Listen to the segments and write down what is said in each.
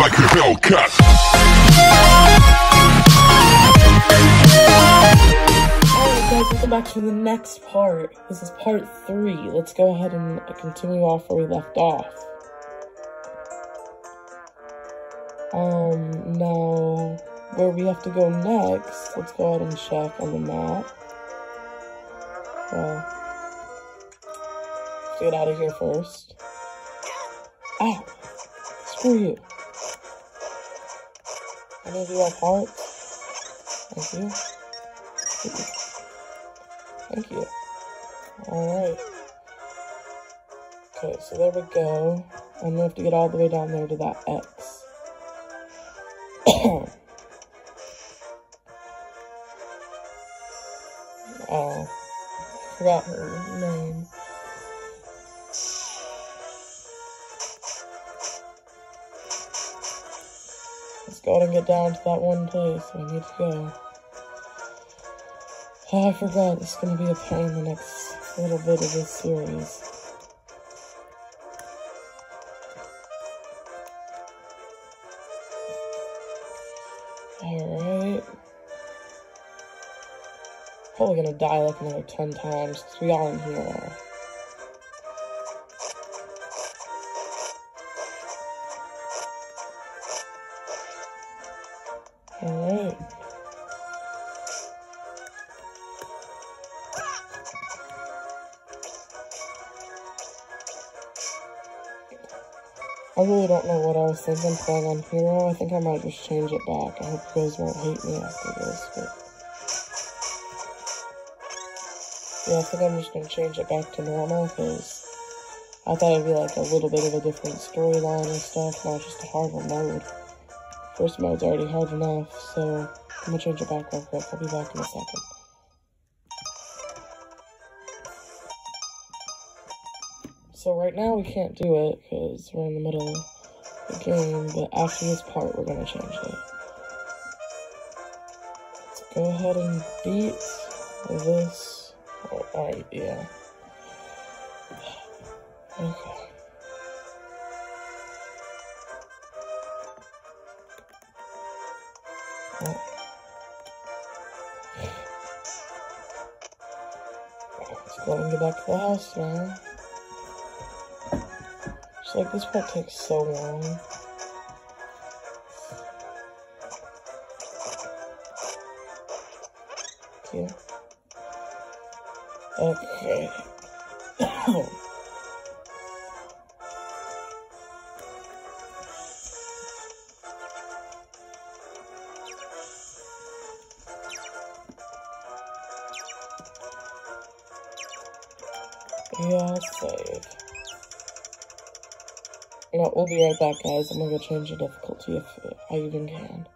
like a. Alright guys, welcome back to the next part. This is part three. Let's go ahead and continue off where we left off. Um, now, where we have to go next, let's go ahead and check on the map. Well, get out of here first. Ow! Screw you. Any of you have hearts? Thank you. Thank you. Alright. Okay, so there we go. And we have to get all the way down there to that X. oh. Forgot her name. Go and get down to that one place I need to go. Oh, I forgot. It's to be a pain the next little bit of this series. Alright. Probably gonna die like another 10 times, because we are in here. Was thinking playing on Hero. I think I might just change it back. I hope you guys won't hate me after this, but... Yeah, I think I'm just gonna change it back to normal, because I thought it'd be like a little bit of a different storyline and stuff, not just a harder mode. First mode's already hard enough, so I'm gonna change it back real quick. I'll be back in a second. So right now we can't do it because we're in the middle of the after this part we're gonna change it. Let's go ahead and beat this. Oh, alright, yeah. Okay. Oh. Let's go and get back to the house now. Just like this part takes so long. Yeah. Okay. yeah, I'll No, we'll be right back, guys. I'm gonna go change the difficulty if I even can.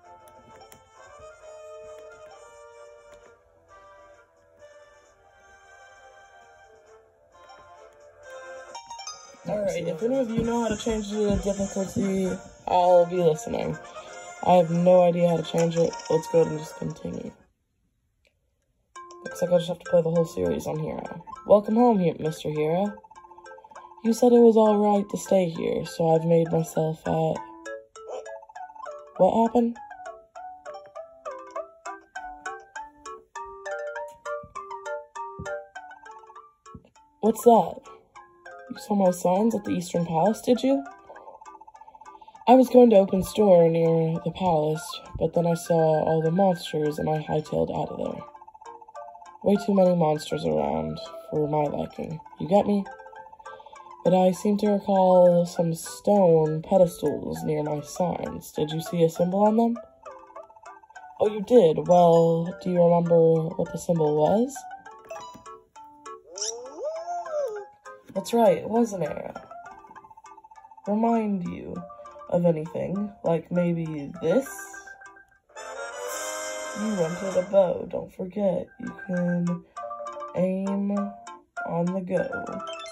Alright, if any of you know how to change the difficulty, I'll be listening. I have no idea how to change it. Let's go ahead and just continue. Looks like I just have to play the whole series on Hero. Welcome home, Mr. Hero. You said it was alright to stay here, so I've made myself at... What happened? What's that? You saw my signs at the Eastern Palace, did you? I was going to open store near the palace, but then I saw all the monsters and I hightailed out of there. Way too many monsters around for my liking. You get me? But I seem to recall some stone pedestals near my signs. Did you see a symbol on them? Oh, you did? Well, do you remember what the symbol was? That's right, it was an arrow. Remind you of anything, like maybe this? You rented a bow, don't forget. You can aim on the go.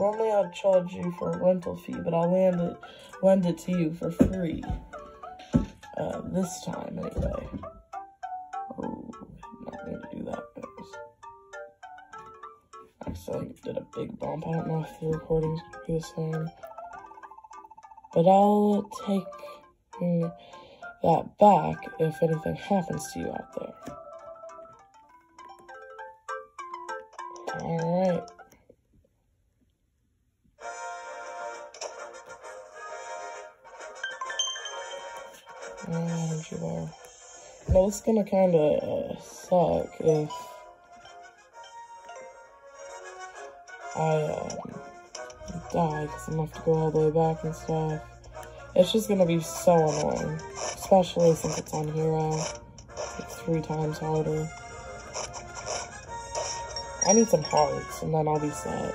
Normally I'd charge you for a rental fee, but I'll lend it, lend it to you for free. Uh, this time, anyway. Oh, not mean to do that. I accidentally did a big bump. I don't know if the recording's gonna be the same. But I'll take mm, that back if anything happens to you out there. Alright. Well, it's gonna kinda uh, suck if I um, die because I'm gonna have to go all the way back and stuff. It's just gonna be so annoying, especially since it's on Hero. It's three times harder. I need some hearts, and then I'll be set.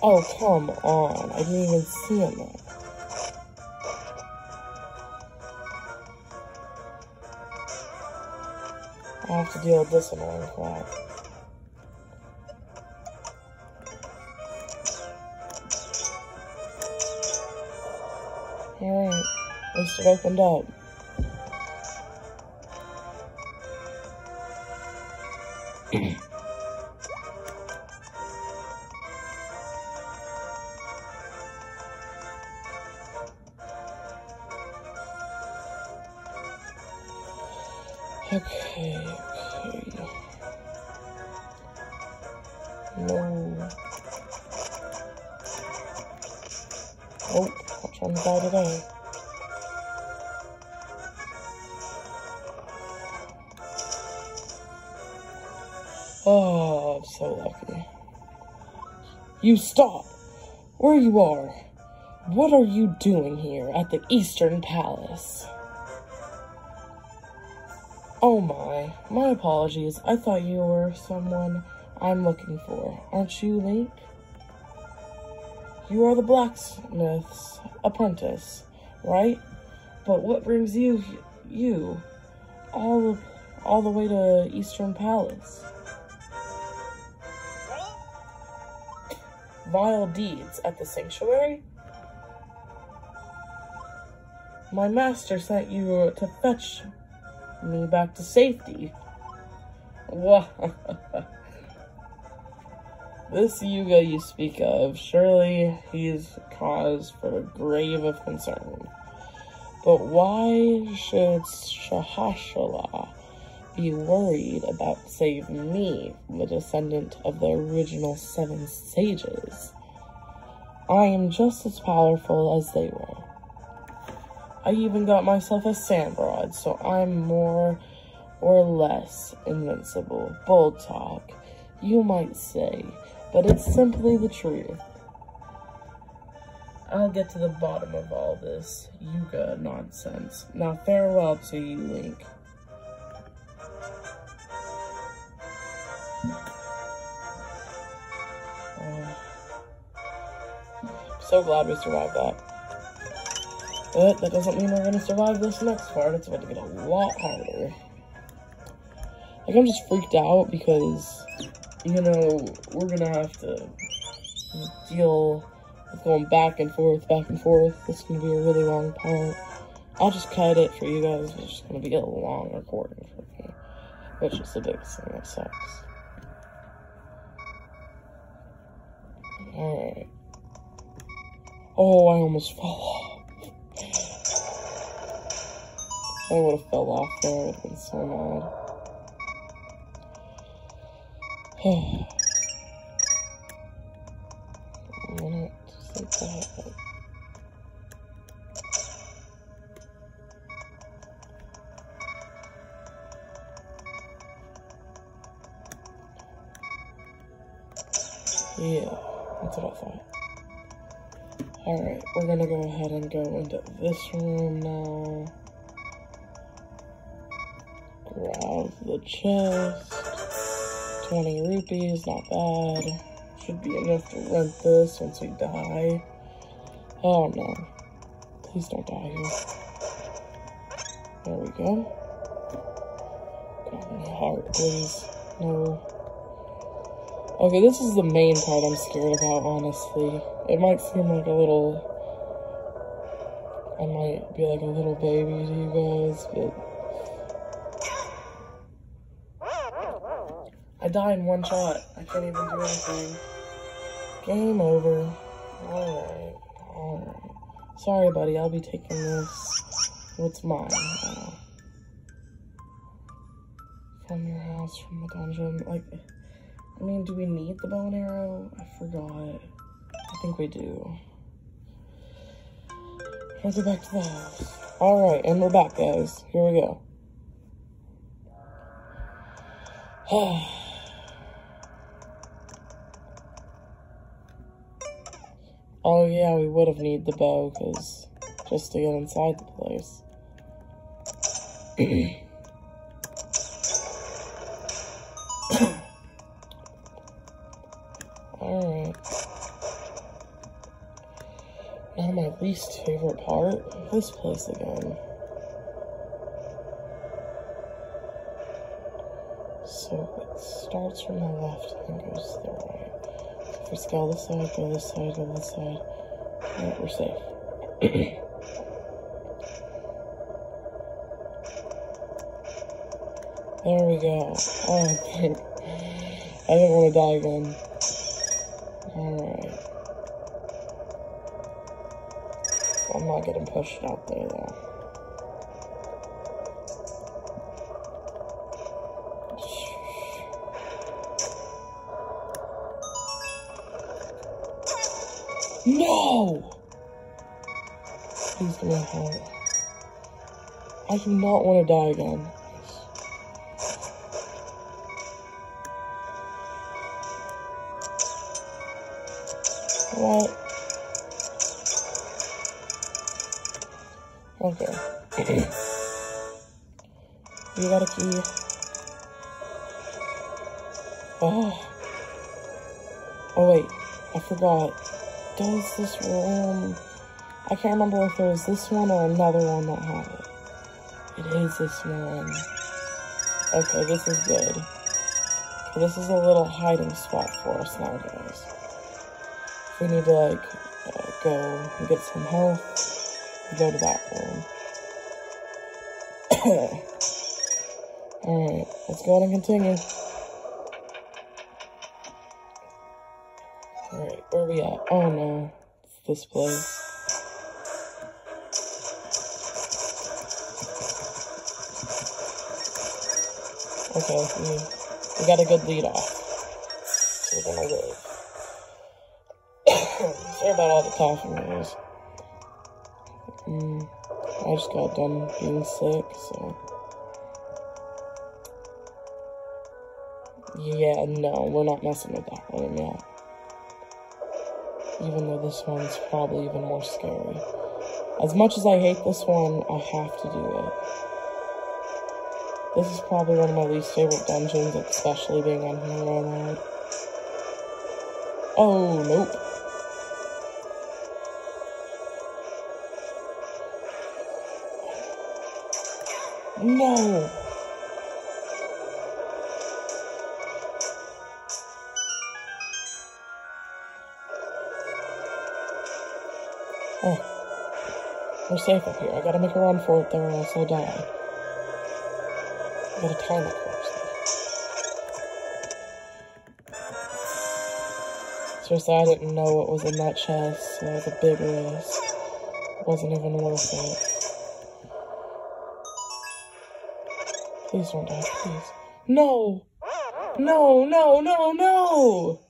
Oh, come on. I didn't even see him. I have to deal with this annoying crap. Alright, at least it opened up. okay, okay. No. Oh, I'll try and die today. Oh, I'm so lucky. You stop! Where you are? What are you doing here at the Eastern Palace? Oh my, my apologies. I thought you were someone I'm looking for. Aren't you, Link? You are the blacksmith's apprentice, right? But what brings you, you, all, all the way to Eastern Palace? Vile deeds at the sanctuary? My master sent you to fetch me back to safety. This Yuga you speak of, surely he's cause for grave of concern. But why should Sahasrahla be worried about saving me, the descendant of the original seven sages? I am just as powerful as they were. I even got myself a sand rod, so I'm more or less invincible. Bold talk, you might say, but it's simply the truth. I'll get to the bottom of all this Yuga nonsense. Now farewell to you, Link. Oh. So glad we survived that. But that doesn't mean we're gonna survive this next part. It's about to get a lot harder. Like, I'm just freaked out because, you know, we're gonna have to deal with going back and forth, back and forth. This is gonna be a really long part. I'll just cut it for you guys. It's just gonna be a long recording for me, which is the biggest thing that sucks. Alright. Oh, I almost fell off. I would have fell off there, I would have been so mad. Yeah, that's what I thought. Alright, we're gonna go ahead and go into this room now. Grab the chest. 20 rupees, not bad. Should be enough to rent this once we die. Oh no. Please don't die here. There we go. God, my heart, please. No. Okay, this is the main part I'm scared about, honestly. It might seem like a little... I might be like a little baby to you guys, but... I die in one shot. I can't even do anything. Game over. Alright, alright. Sorry, buddy, I'll be taking this. What's mine? Uh, from your house, from the dungeon. Like, I mean, do we need the bow and arrow? I forgot. I think we do. Let's go back to the house. Alright, and we're back, guys. Here we go. oh yeah, we would have need the bow, because just to get inside the place. Alright. Now my least favorite part, this place again. So it starts from the left and goes to the right. We scale this side, go this side, go this side. Alright, we're safe. There we go. Oh, I didn't want to die again. Alright. I'm not getting pushed out there, though. No! Please a heart. I do not want to die again. What? Okay. you got a key. Oh. Oh wait, I forgot. Does this room... I can't remember if it was this one or another one that had it. It is this one. Okay, this is good. This is a little hiding spot for us now, guys If we need to like uh, go get some health, go to that room. Alright, let's go ahead and continue. Are we at? Oh no, it's this place. Okay, we, we got a good lead off. We're gonna live. Sorry about all the coughing, guys. Mm, I just got done being sick, so. Yeah, no, we're not messing with that one yet. Even though this one's probably even more scary. As much as I hate this one, I have to do it. This is probably one of my least favorite dungeons, especially being on hero mode. Oh, nope. No. Oh. We're safe up here. I gotta make a run for it though or else I'll die. I gotta time it first. Seriously, I didn't know what was in that chest, so the big risk. Wasn't even worth it. Please don't die, please. No! No, no, no, no!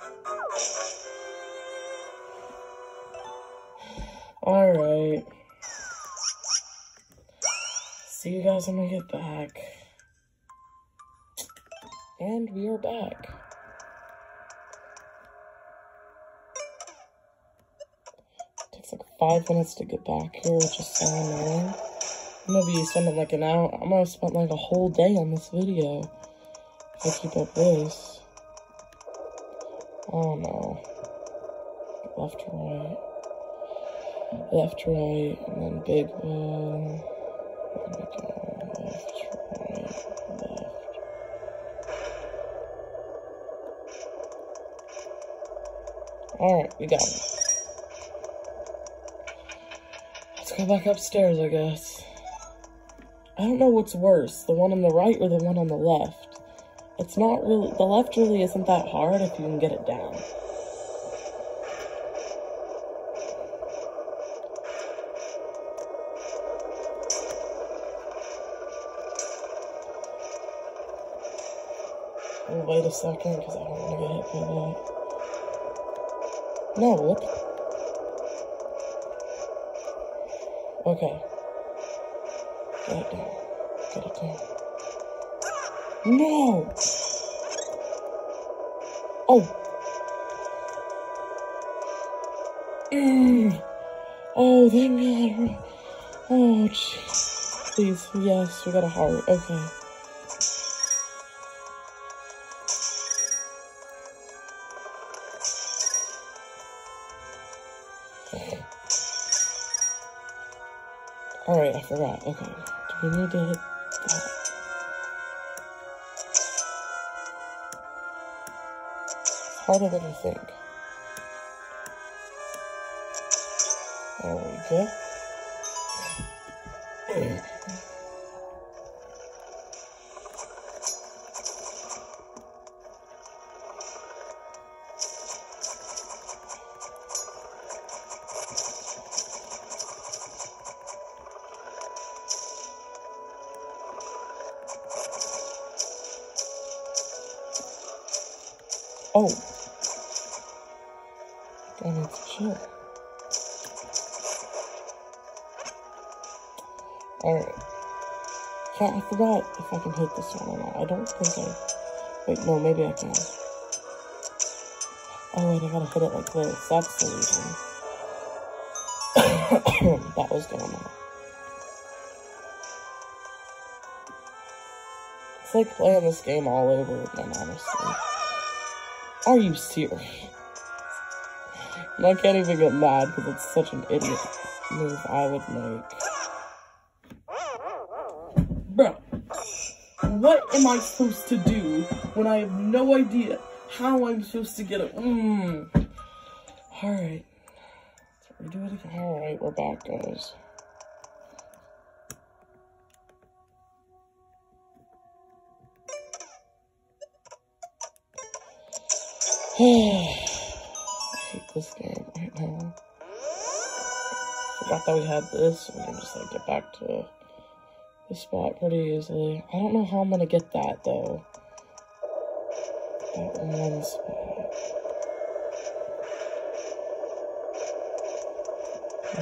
Alright. See you guys when we get back. And we are back. takes like five minutes to get back here, which is so annoying. I'm gonna be spending like an hour. I'm gonna spend like a whole day on this video if I keep up this. Oh no. Left to right. Left right, and then big one. Left, right, left. Alright, we got it. Let's go back upstairs, I guess. I don't know what's worse, the one on the right or the one on the left. It's not really, the left really isn't that hard if you can get it down. A second, because I don't want to get hit by that. No, what? Okay. Get it down. Get it down. No! Oh! Mm. Oh, thank God. Oh, jeez. Please, yes, we got a heart. Okay. Alright, I forgot. Okay. Do we need to hit that? Harder than you think. There we go. I need to chill. Alright. I forgot if I can hit this one or not. I don't think I... Wait, no, maybe I can. Oh, wait, I gotta hit it like this. That's the reason. that was going on. It's like playing this game all over again, honestly. Are you serious? I can't even get mad because it's such an idiot move I would make. Bro, what am I supposed to do when I have no idea how I'm supposed to get it? Mmm. Alright. Let's redo it again. Alright, we're back, guys. This game right now. Forgot that we had this. We can just like get back to the spot pretty easily. I don't know how I'm gonna get that though. That one spot.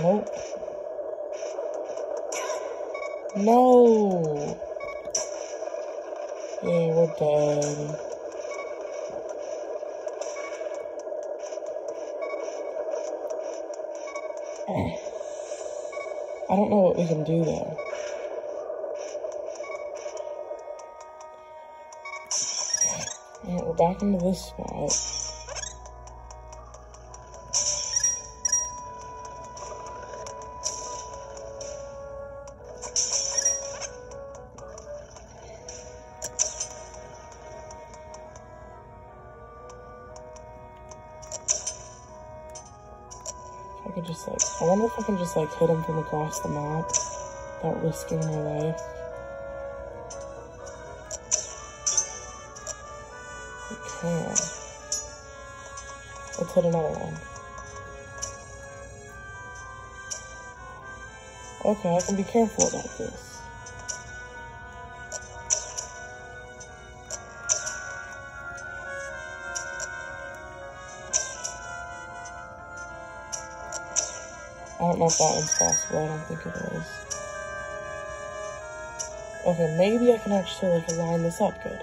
Nope. No. Yeah, we're dead. I don't know what we can do though. Alright, we're back into this spot. I wonder if I can just like hit him from across the map without risking my life. Okay. Let's hit another one. Okay, I can be careful about this. I don't know if that one's possible. I don't think it is. Okay, maybe I can actually like line this up good.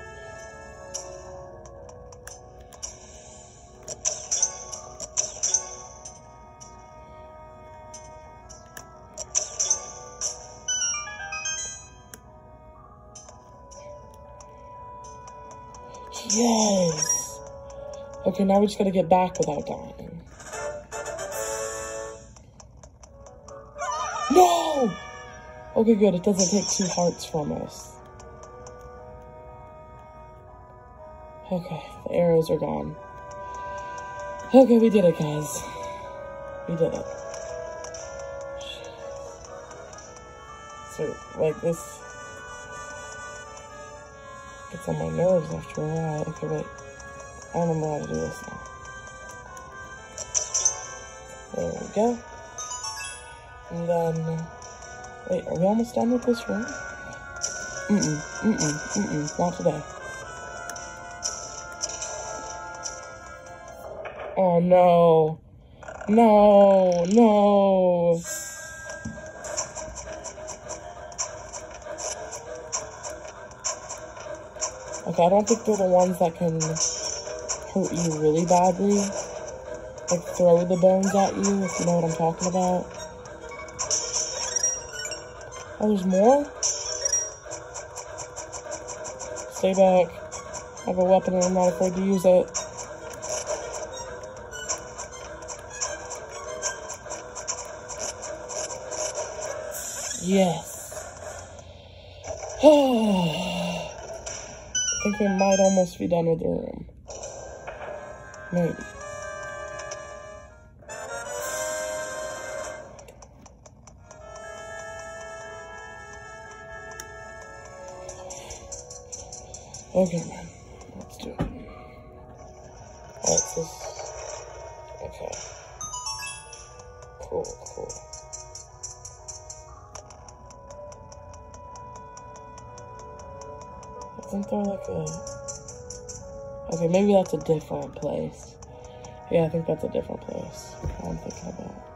Yes! Okay, now we just gotta get back without dying. No! Okay, good. It doesn't take two hearts from us. Okay, the arrows are gone. Okay, we did it, guys. We did it. So, like, this gets on my nerves after a while. Okay, wait. I know how to do this now. There we go. And then, wait, are we almost done with this room? Mm-mm, mm-mm, mm-mm, not today. Oh, no. No, no. Okay, I don't think they're the ones that can hurt you really badly. Like, throw the bones at you, if you know what I'm talking about. Oh, there's more? Stay back. I have a weapon and I'm not afraid to use it. Yes. I think we might almost be done with the room. Maybe. Okay. Let's do it. Alright, this. Okay. Cool, cool. Isn't there like a. Okay, maybe that's a different place. Yeah, I think that's a different place. I'm thinking about.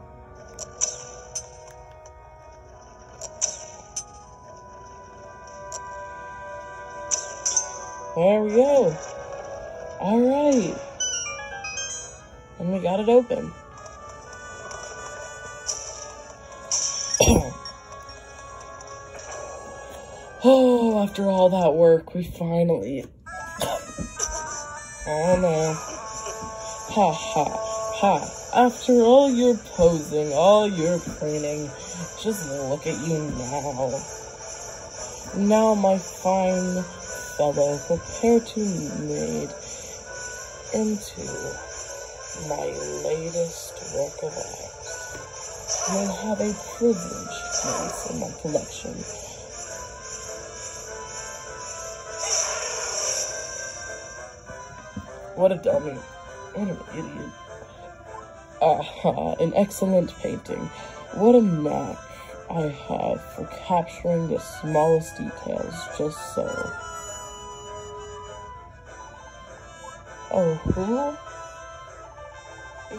There we go. All right. And we got it open. oh, after all that work, we finally. oh no. Ha ha ha. After all your posing, all your cleaning, just look at you now. Now, my fine fellow, prepare to made into my latest work of art. You'll have a privileged place in my collection. What a dummy. What an idiot. Aha, an excellent painting. What a knack I have for capturing the smallest details just so. Oh, who?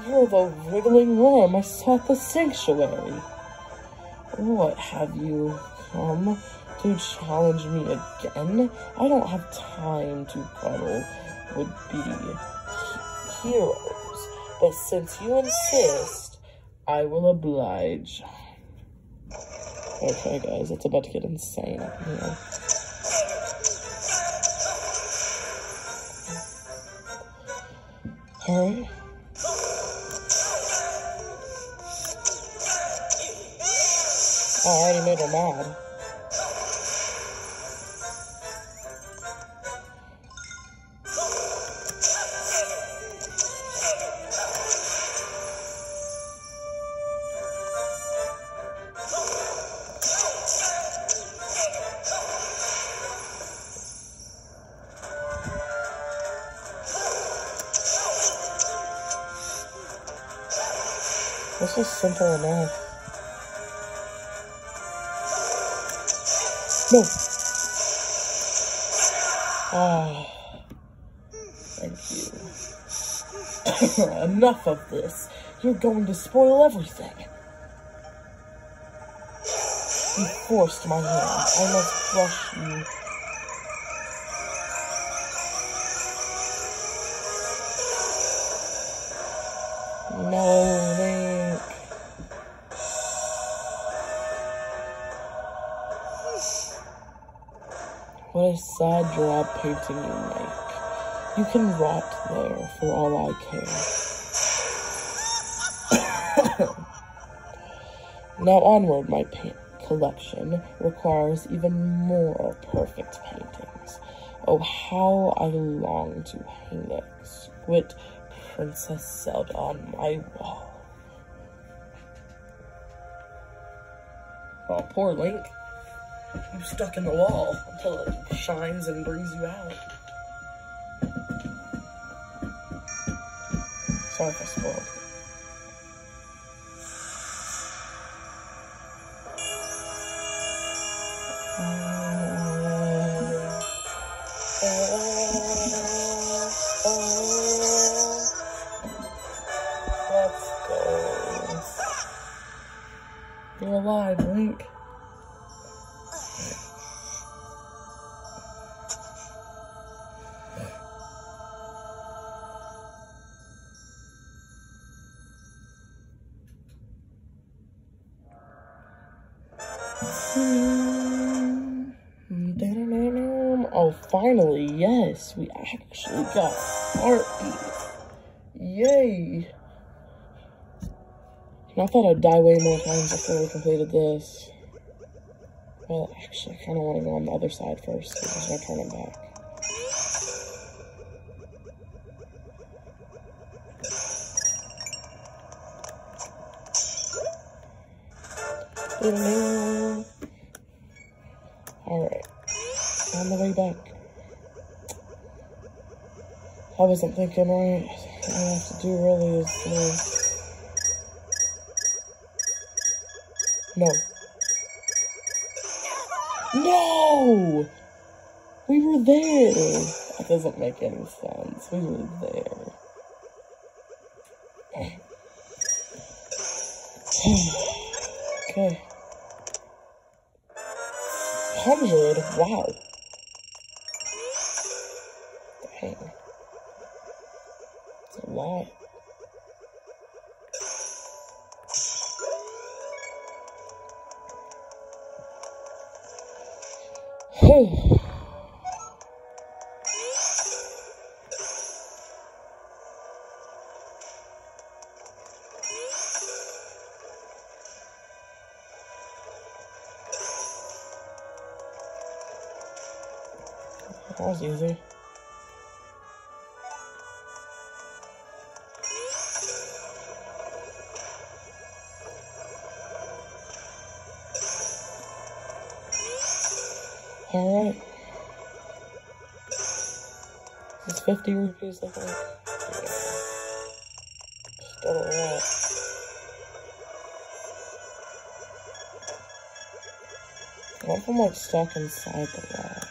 You're the wriggling worm I at the sanctuary. What have you come to challenge me again? I don't have time to battle would be he heroes, but since you insist, I will oblige. Okay, guys, it's about to get insane up here. Oh, I already made her mad. This is simple enough. No. Ah. Thank you. Enough of this. You're going to spoil everything. You forced my hand. I must brush you. What a sad job painting you make. You can rot there for all I care. now onward, my paint collection requires even more perfect paintings. Oh, how I long to hang the exquisite Princess Zelda on my wall. Oh, poor Link. You stuck in the wall until it shines and brings you out. Sorry I spoiled. Finally, yes, we actually got heartbeat. Yay! I thought I'd die way more times before we completed this. Well, actually, I kind of want to go on the other side first, because there's no turning back. Alright. On the way back. I wasn't thinking right. All I have to do really is. No. No! We were there! That doesn't make any sense. We were there. okay. Hundred? Wow. Dang. A. Hey. That was easy. Alright. It's 50 rupees, I think. Still a lot. What if I'm like stuck inside the wall?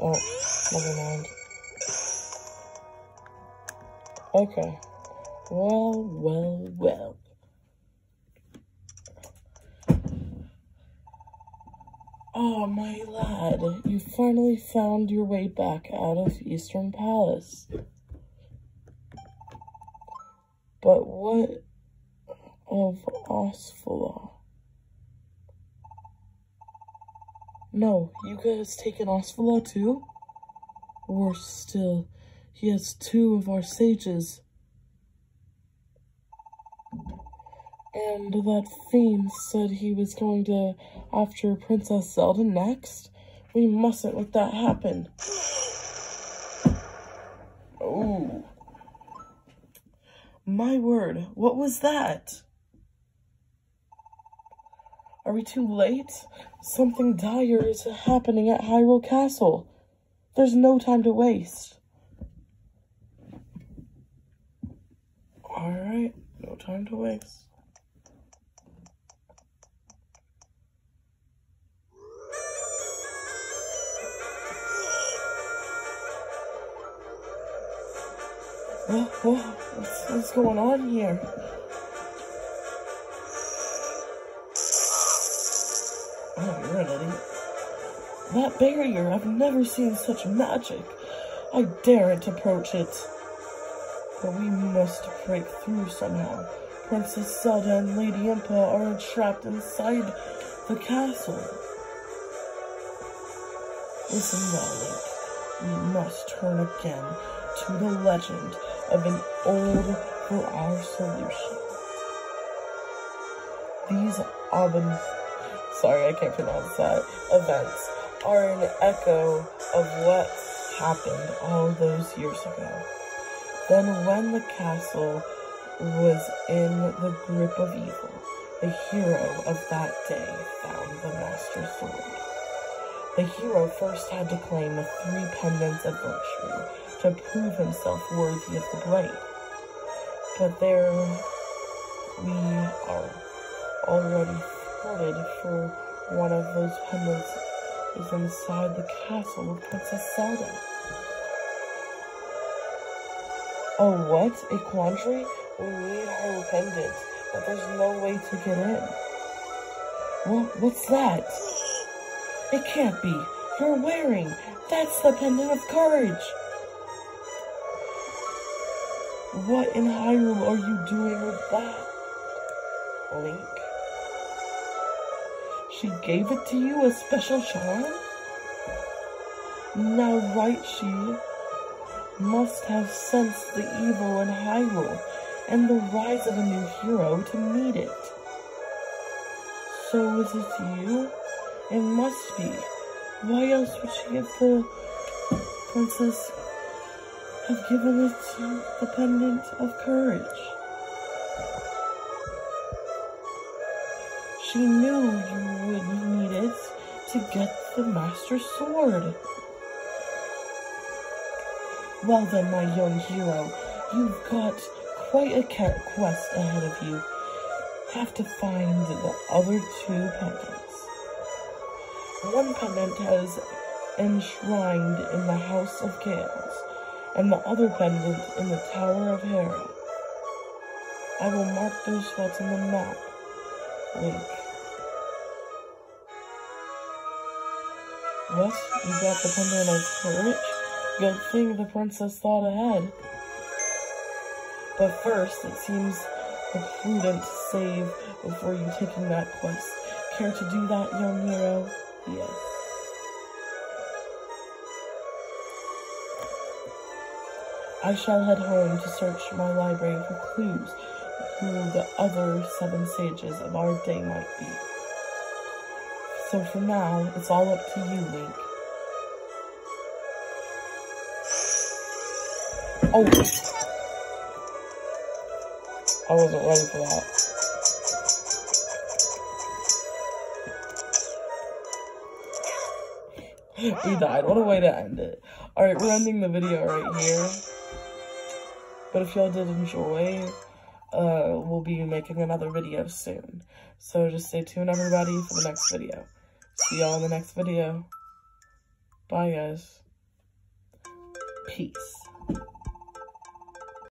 Oh, never mind. Okay. Well, well, well. Oh, my lad, you finally found your way back out of Eastern Palace. But what of Osfala? No, you guys taken Osfala too? Worse still, he has two of our sages. And that fiend said he was going to after Princess Zelda next. We mustn't let that happen. Oh. My word, what was that? Are we too late? Something dire is happening at Hyrule Castle. There's no time to waste. Alright, no time to waste. What, what, what's, what's going on here? Oh, you're an idiot. That barrier, I've never seen such magic. I daren't approach it. But we must break through somehow. Princess Zelda and Lady Impa are entrapped inside the castle. Listen now, Link. We must turn again to the legend of an old for our solution. These Aben, sorry I can't pronounce that, events are an echo of what happened all those years ago. Then when the castle was in the grip of evil, the hero of that day found the Master Sword. The hero first had to claim the three pendants of virtue to prove himself worthy of the blade. But there we are, already thwarted for one of those pendants is inside the castle of Princess Zelda. Oh, what? A quandary? We need her pendant, but there's no way to get in. What? What's that? It can't be. You're wearing. That's the pendant of courage. What in Hyrule are you doing with that? Link. She gave it to you, a special charm? Now, right, she must have sensed the evil in Hyrule and the rise of a new hero to meet it. So is it you? It must be. Why else would she have the princess have given it the pendant of courage? She knew you would need it to get the Master Sword. Well then, my young hero, you've got quite a quest ahead of you. Have to find the other two pendants. One pendant has enshrined in the House of Gales, and the other pendant in the Tower of Hera. I will mark those spots on the map. Link. What? You got the pendant of courage? Good thing the princess thought ahead. But first, it seems prudent to save before you taking that quest. Care to do that, young hero? Yes. I shall head home to search my library for clues who the other seven sages of our day might be. So for now, it's all up to you, Link. Oh! I wasn't ready for that. we died. What a way to end it. Alright, we're ending the video right here. But if y'all did enjoy, uh, we'll be making another video soon. So just stay tuned, everybody, for the next video. See y'all in the next video. Bye, guys. Peace.